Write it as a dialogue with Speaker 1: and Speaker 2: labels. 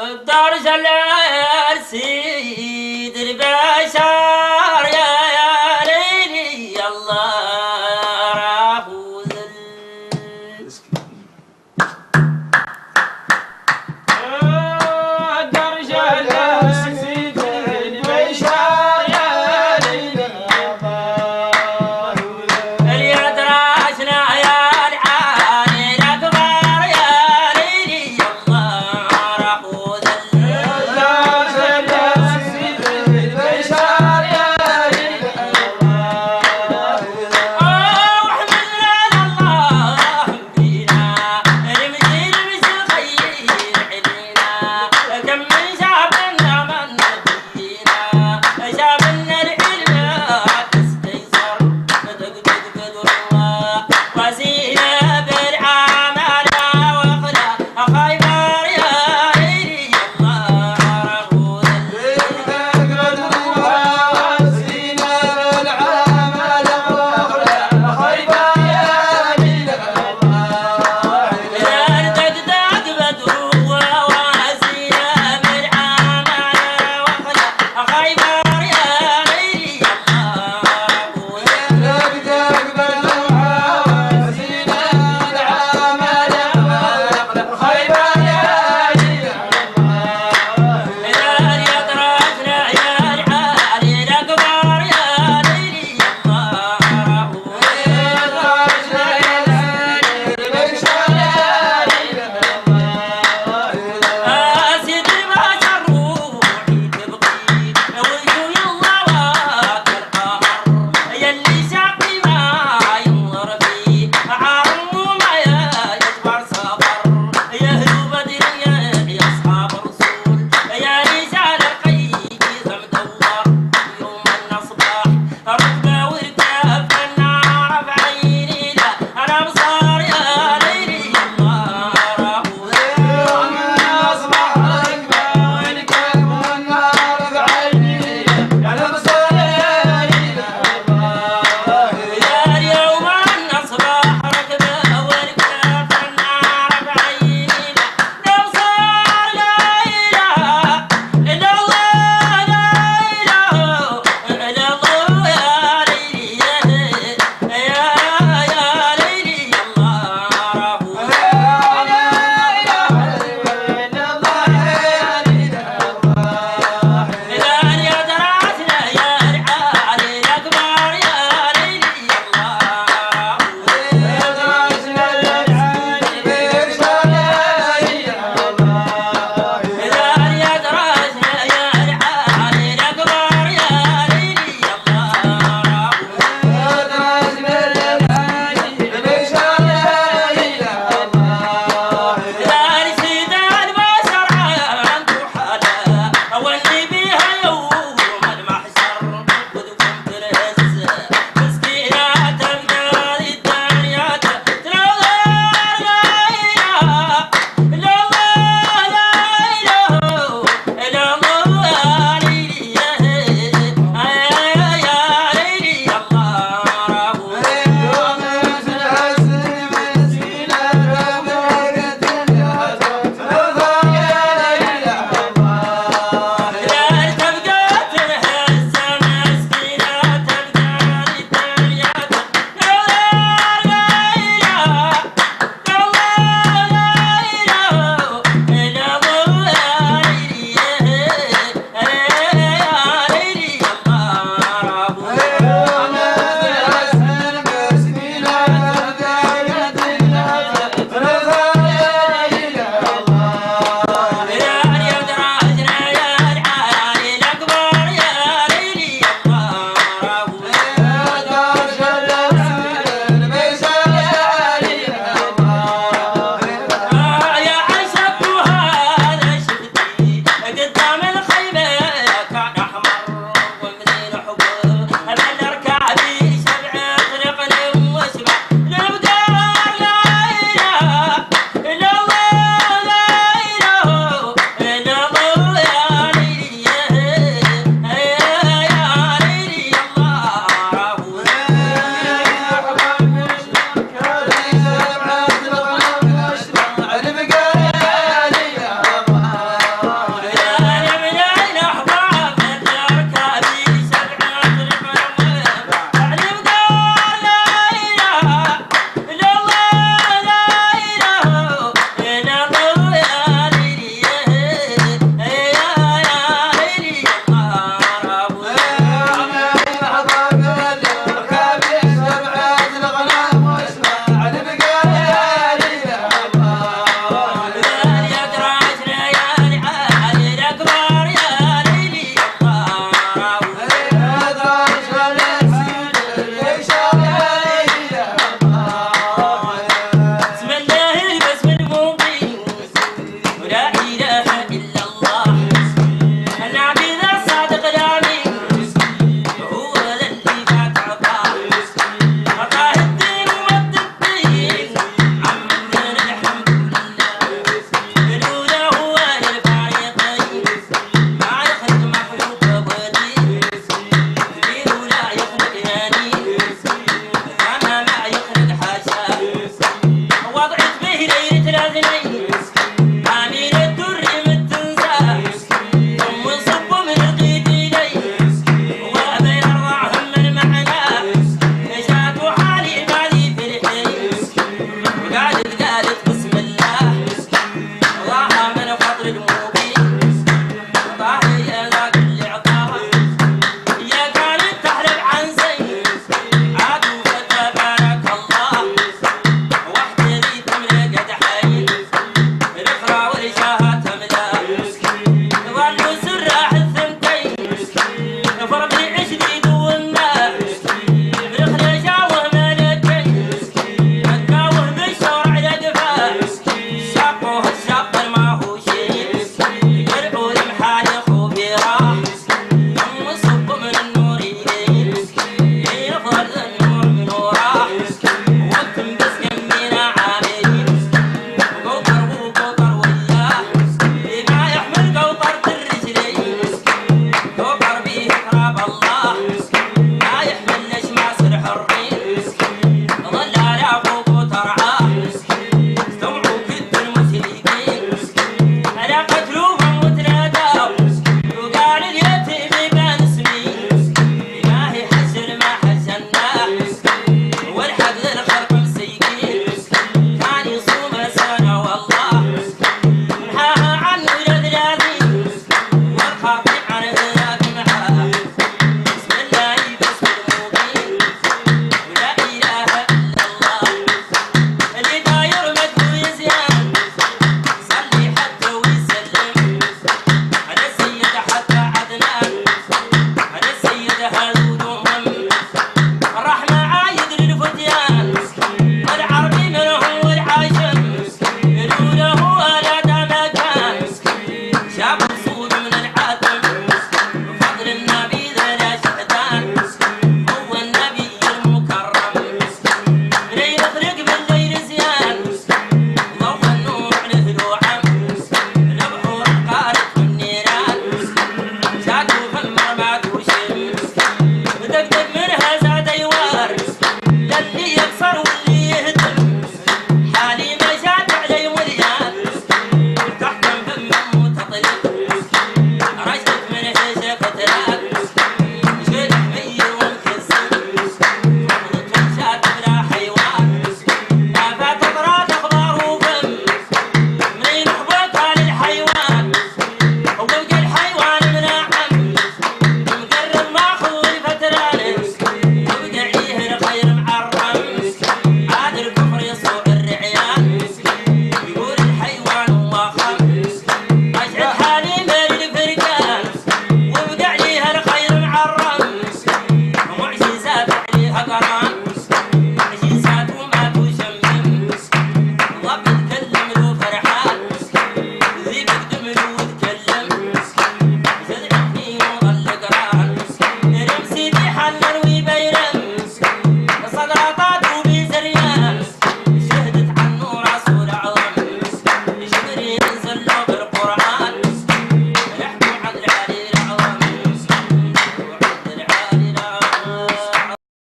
Speaker 1: Darjalar sidir beşer.